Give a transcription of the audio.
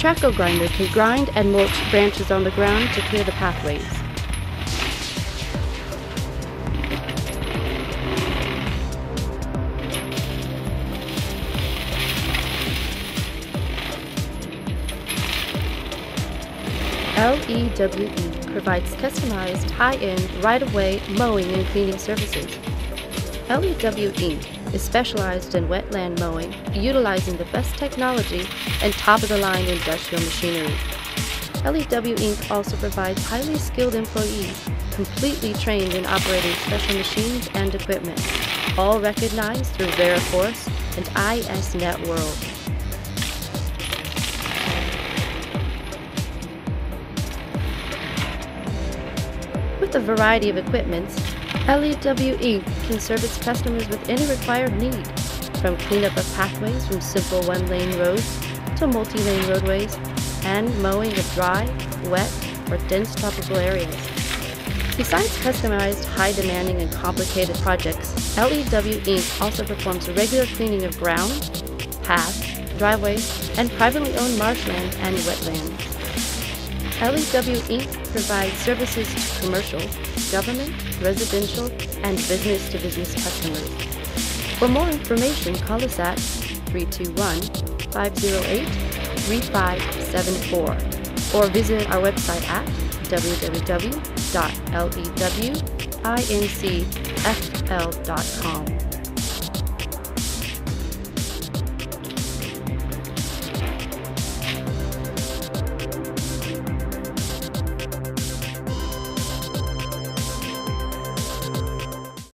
Track-O-Grinder can grind and mulch branches on the ground to clear the pathways. LEWE provides customized, high-end, right-of-way mowing and cleaning services. LEWE is specialized in wetland mowing, utilizing the best technology and top-of-the-line industrial machinery. LEW Inc. also provides highly skilled employees, completely trained in operating special machines and equipment, all recognized through Veriforce and ISNetworld. With a variety of equipments, LEWE can serve its customers with any required need, from cleanup of pathways from simple one-lane roads to multi-lane roadways, and mowing of dry, wet, or dense tropical areas. Besides customized, high-demanding, and complicated projects, LEW Inc. also performs regular cleaning of ground, paths, driveways, and privately owned marshland and wetlands. LEW Inc. provides services to commercial, government, residential, and business-to-business customers. For more information, call us at 321-508-3574 or visit our website at www.lewinc.com.